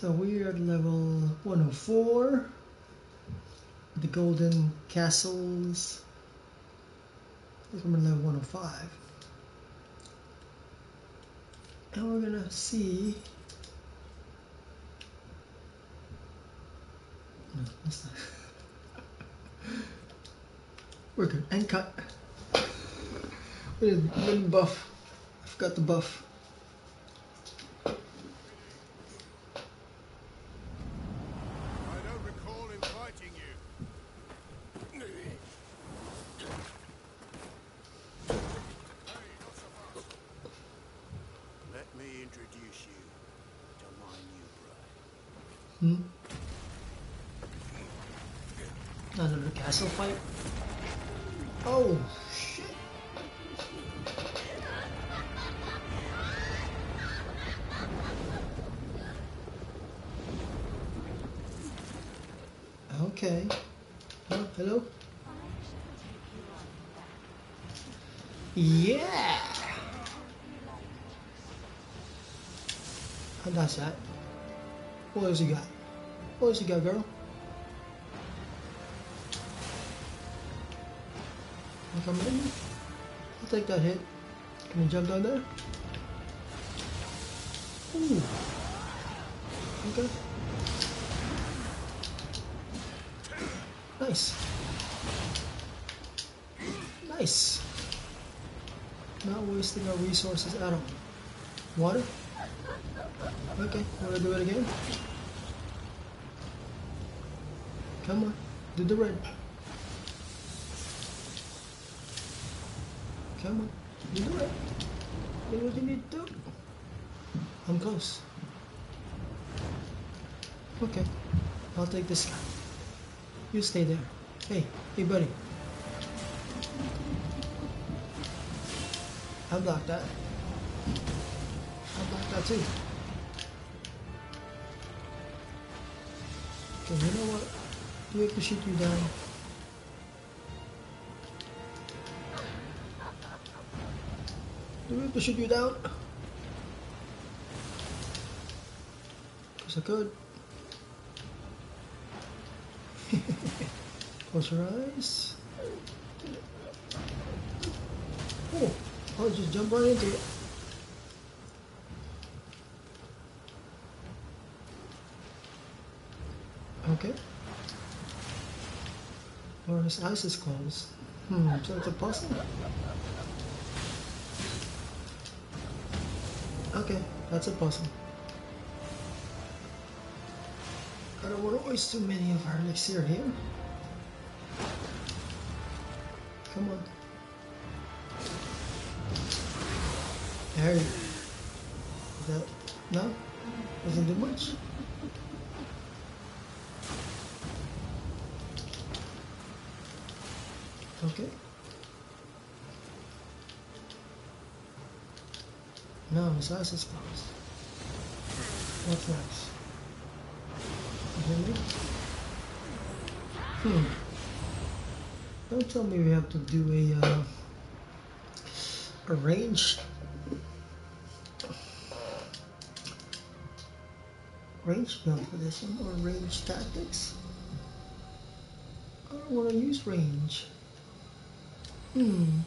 So we are at level 104. The Golden Castles. I think I'm at level 105. And we're gonna see. No, that's not. we're good. And cut. We didn't buff. I forgot the buff. Hmm? castle fight? Oh, shit. Okay. Oh, hello? Yeah! And that's that. What else you got? Got, girl? come in. I'll take that hit. Can you jump down there? Ooh. Okay. Nice. Nice. Not wasting our resources at all. Water? Okay, wanna do it again? Come on, do the red. Come on. Do it. Do what you need to. I'm close. Okay. I'll take this guy. You stay there. Hey, hey buddy. I blocked that. I blocked that too. Okay, you know what? We have to shoot you down? Do we have to shoot you down? Because I could. Close your eyes. Oh, I'll just jump right into it. Okay. Eyes is closed. Hmm, so it's a puzzle? Okay, that's a puzzle. I don't want to waste too many of our elixir here. Come on. There you that no? Doesn't do much? Okay. No, his eyes is closed. What's next? Hmm. Don't tell me we have to do a uh, a range range build for this one or range tactics. I don't want to use range. Hmm.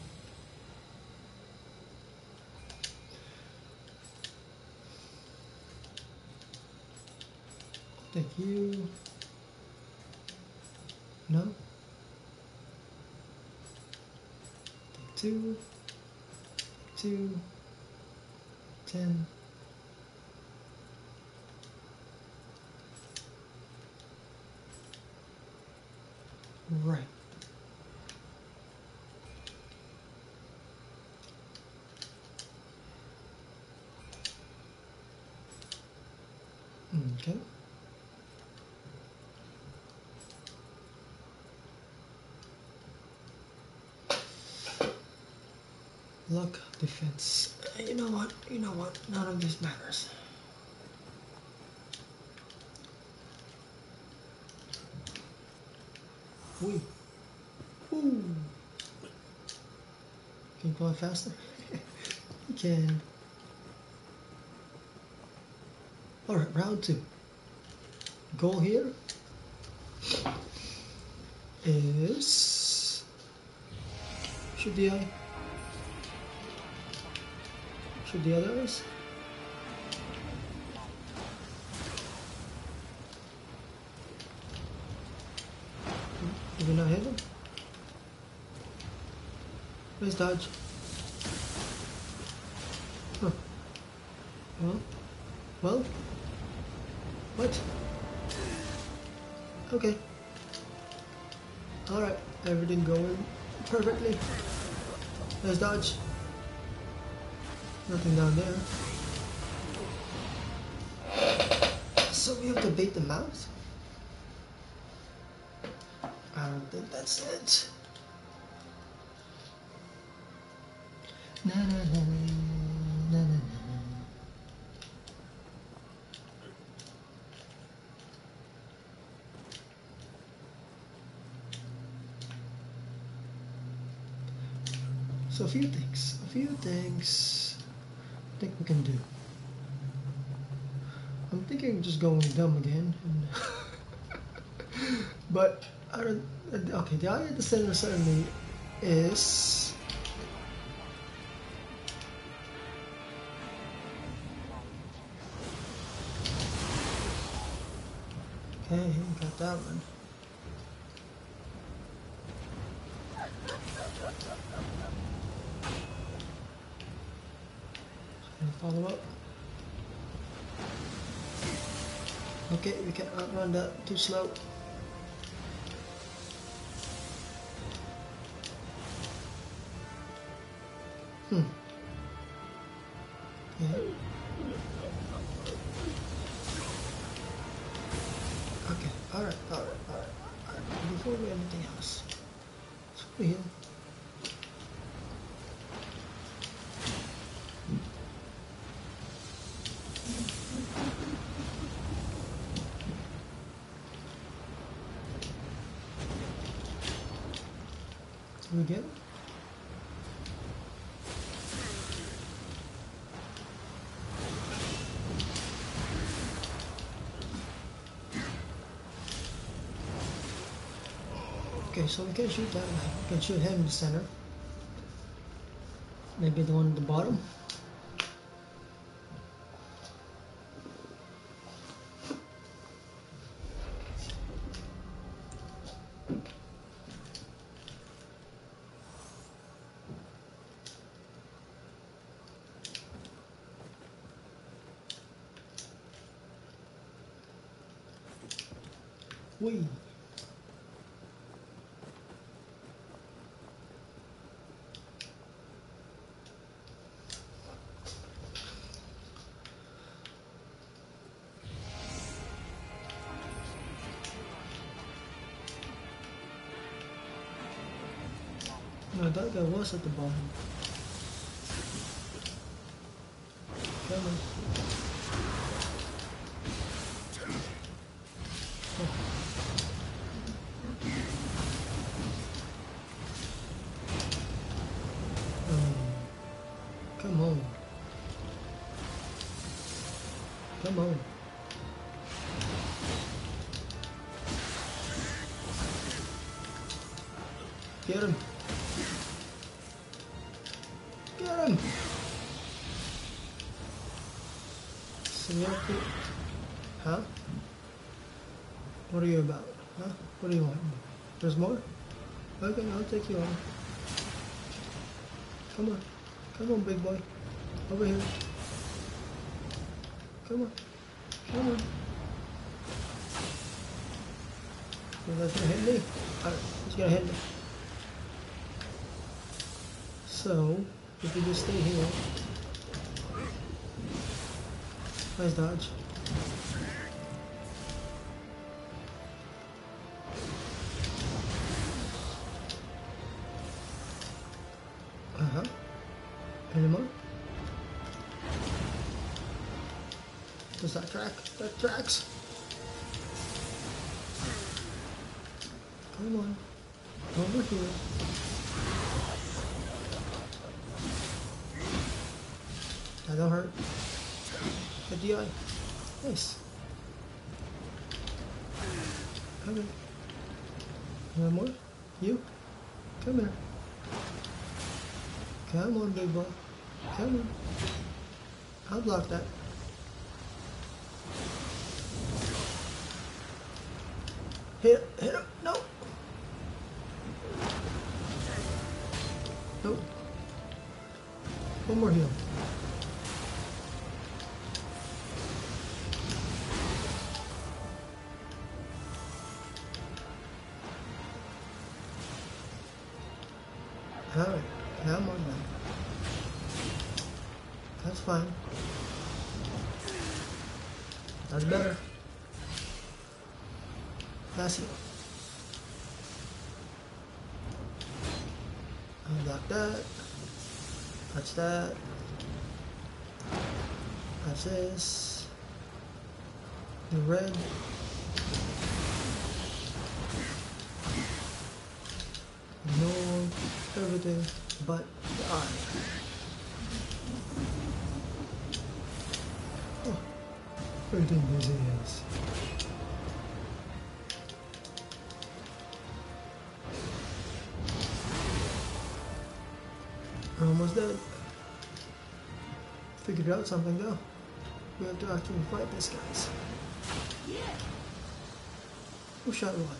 Thank you. No. Two. Two. Ten. Right. Okay. Luck, defense. You know what? You know what? None of this matters. We. Can you go faster? you can. Alright, round two. goal here is should the eye should the others hit him where's dodge huh. well well what okay Alright, everything going perfectly. Let's dodge. Nothing down there. So we have to bait the out? I don't think that's it. Na na na. So a few things, a few things think we can do. I'm thinking of just going dumb again. But I don't, okay, the eye at the center certainly is Okay, got that one. Gonna follow up. We can outrun too slow. Hmm. Yeah. Okay, alright, alright, alright, alright. Before we do anything else, let's go so we can shoot that guy. We can shoot him in the center. Maybe the one at the bottom. Wee. No, that was at the bottom. Come on. Come on. Come on. There's more? Okay, I'll take you on. Come on. Come on, big boy. Over here. Come on. Come on. You guys gonna hit me? Alright, he's gonna hit me. So, if you just stay here. Nice dodge. On, big. I'll block that. Hit, hit him. No. Nope. One more heal. This. The red. Ignore everything but the eye. Oh, everything is is. Almost dead. Figured out something though. We have to actually fight these guys. Who shot what?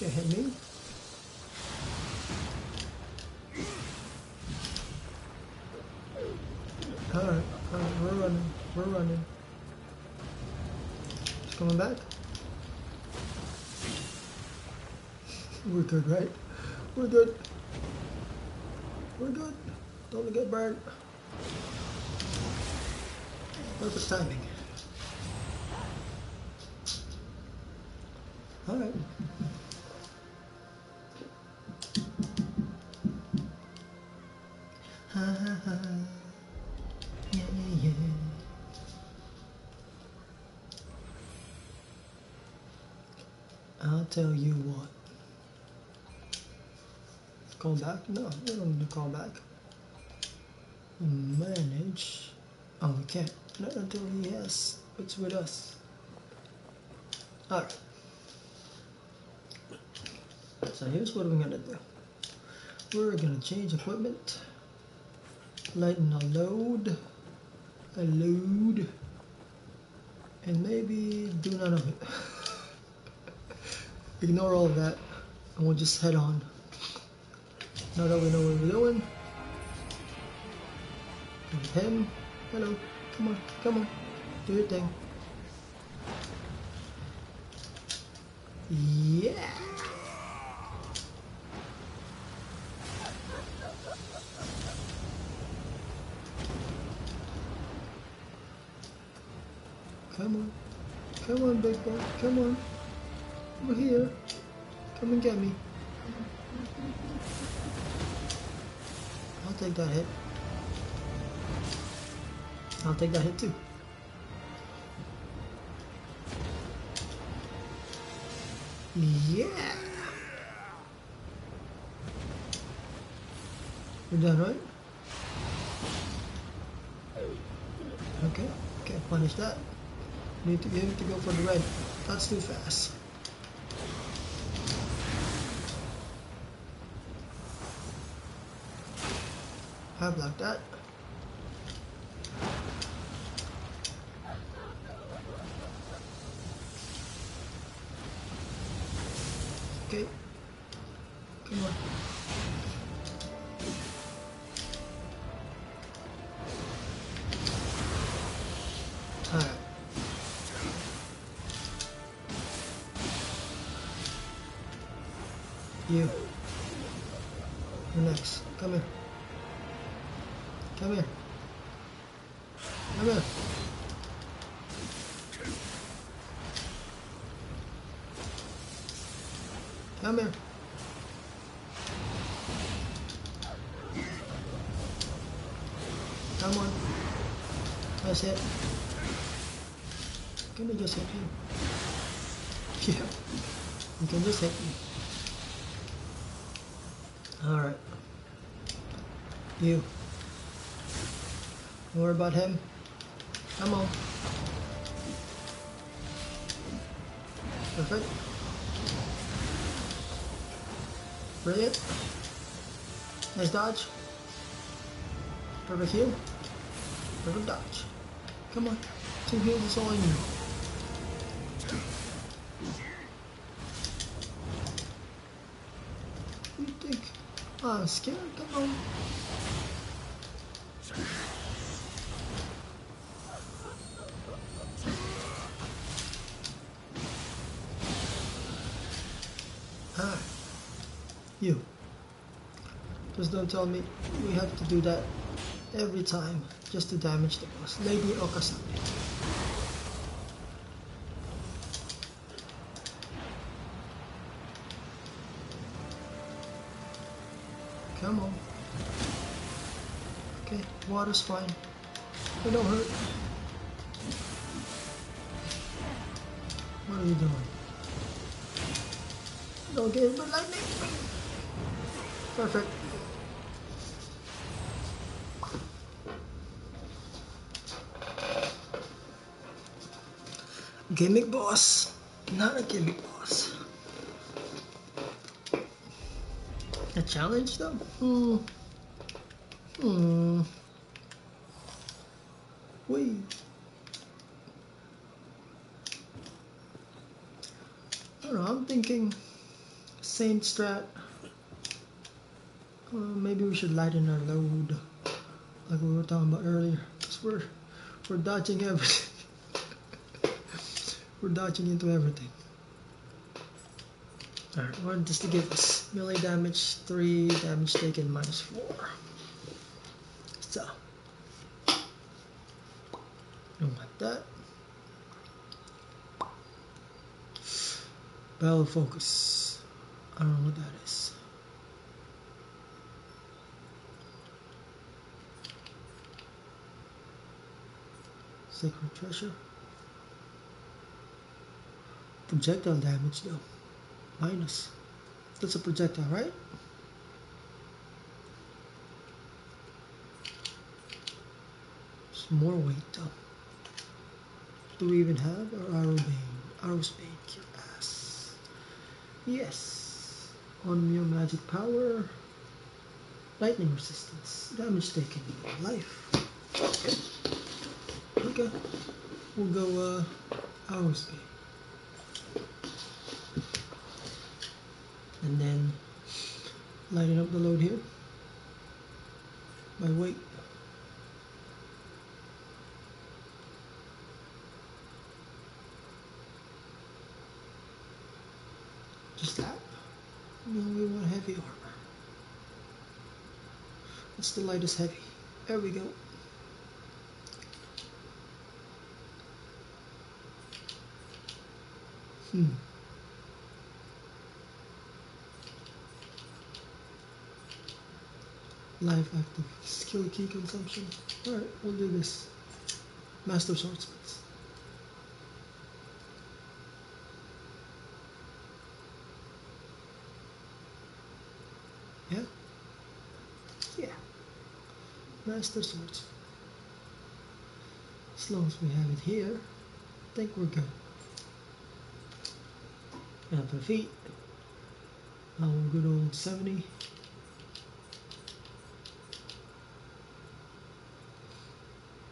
Can't hit me. Alright, alright, we're running. We're running. It's coming back. We're good, right? We're good. We're good. Don't get burned. Perfect timing. Alright. I'll tell you what. Call back? No, we don't need to call back. Manage. Oh, we can't. Not until he has it's with us. Alright. So here's what we're gonna do. We're gonna change equipment. Lighten a load. A load. And maybe do none of it. Ignore all that. And we'll just head on. Now that we know what we're doing. With him. Hello. Come on. Come on. Do your thing. Yeah. Come on. Come on, big boy. Come on. We're here. Come and get me. I'll take that hit. I'll take that hit too. Yeah. We're done, right? Okay. Can't punish that. Need to, you need to go for the red. That's too fast. I blocked that. Okay. Come on. That's it. Can just hit you? Yeah. You can just hit me. Alright. You. Don't worry about him. Come on. Perfect. Brilliant. Nice dodge. Perfect heal. Perfect dodge. Come on. Two heals is all I need. You think I'm scared? Come on. Ah, you. Just don't tell me we have to do that every time just to damage the boss. Lady Osakabe. Come on. Okay, water's fine. It don't hurt. What are you doing? Don't get hit by lightning. Perfect. Gimmick boss. Not a gimmick boss. A challenge though? Hmm. Hmm. Wait. I don't know, I'm thinking same strat. Uh, maybe we should lighten our load like we were talking about earlier. Because we're, we're dodging everything. We're dodging into everything. Alright, well, just to give us melee damage 3, damage taken minus 4. So, don't like that. Battle focus. I don't know what that is. Sacred treasure. Projectile damage though. Minus. That's a projectile, right? Some more weight though. Do we even have our arrow bane? Arrow's bane, your ass. Yes. On your magic power. Lightning resistance. Damage taken. Life. Okay. We'll go uh arrow's and then lighten up the load here by weight. Just that? No, we want heavy armor. What's the lightest heavy? There we go. Hmm. Life active. Skill key consumption. Alright, we'll do this. Master Swordsmiths. Yeah? Yeah. Master Swords. As long as we have it here, I think we're good. For feet, our good old 70.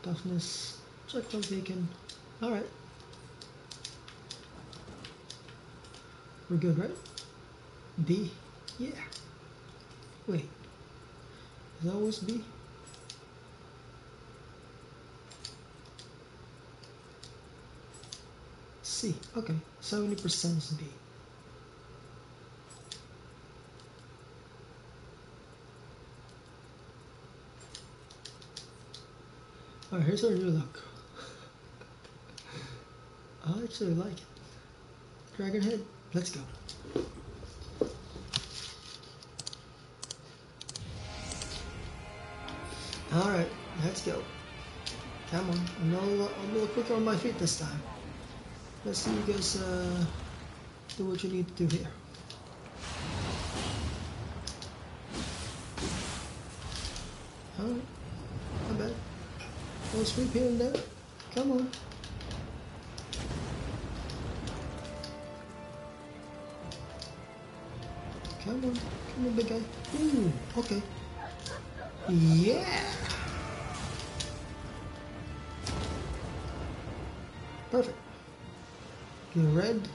Toughness, check for bacon. Alright. We're good, right? B? Yeah. Wait. Is that always B? C. Okay. 70% is B. Alright, here's our new look. I actually like it. Dragon head, let's go. Alright, let's go. Come on, I'm a, little, I'm a little quicker on my feet this time. Let's see you guys uh, do what you need to do here. Alright. Little sweep here and there. Come on. Come on, come on, big guy. Ooh, okay. Yeah. Perfect. Get red.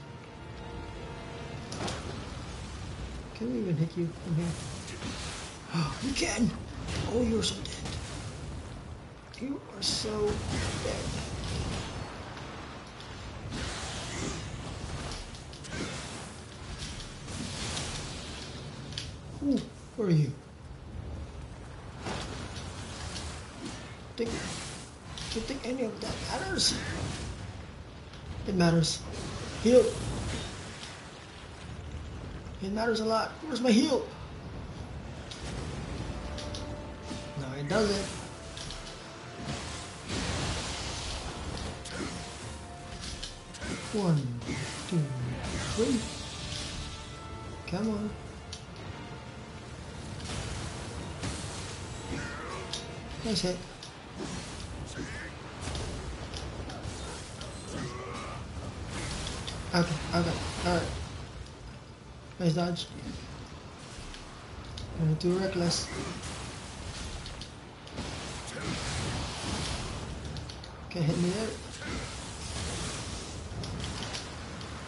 Can we even hit you from here? Oh, we can! Oh, you're so dead. You are so dead. Ooh, where are you? Think, do you think any of that matters? It matters. Heal. It matters a lot. Where's my heal? No, it doesn't. Come on. Nice hit. Okay, okay, alright. Nice dodge. Gonna do reckless. Can't hit me there.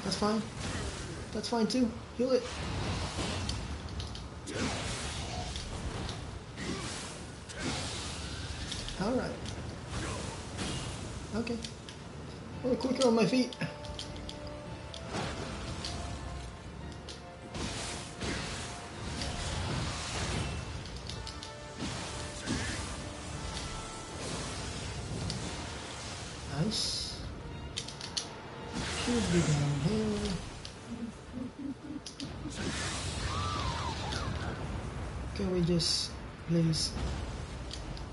That's fine. That's fine too. Heal it. Alright. Okay. A little quicker on my feet. Nice. Should be. Can we just please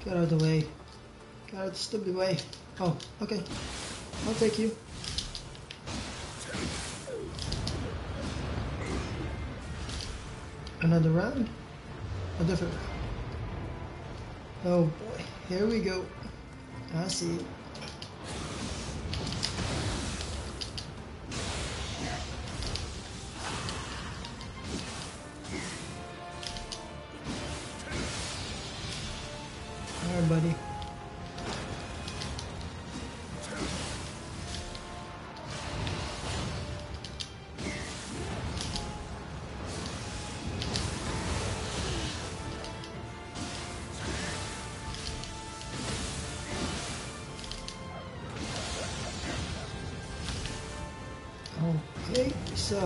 get out of the way? Get out of the stupid way. Oh, okay. I'll take you. Another round? A different round. Oh boy, here we go. I see. Alright, buddy. So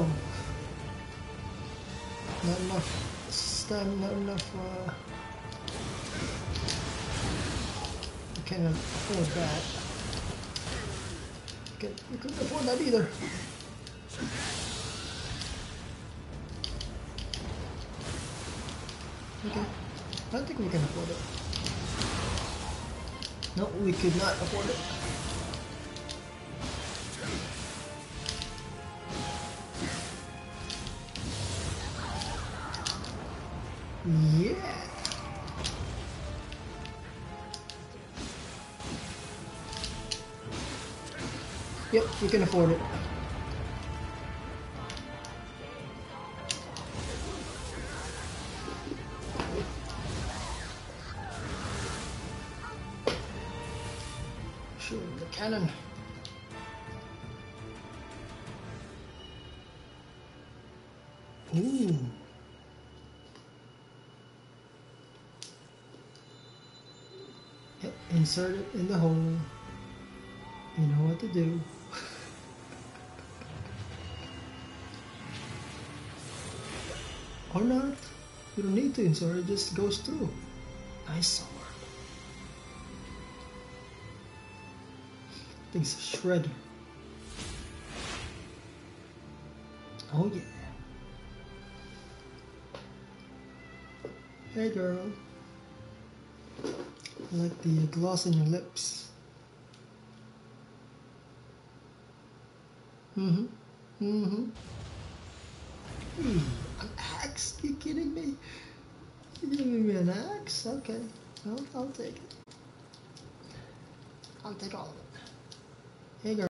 not enough stamina, not enough uh I can't afford that. Can, we couldn't afford that either. Okay. I don't think we can afford it. No, we could not afford it. Yeah. Yep, we can afford it. Insert it in the hole. You know what to do. or not. You don't need to insert it, just goes through. Nice sword. Thing's a shredder. Oh yeah. Hey girl. Like the gloss on your lips. Mm-hmm. Mm-hmm. Hmm, an axe? You kidding me? You giving me an axe? Okay. Well, I'll take it. I'll take all of it. Hey girl.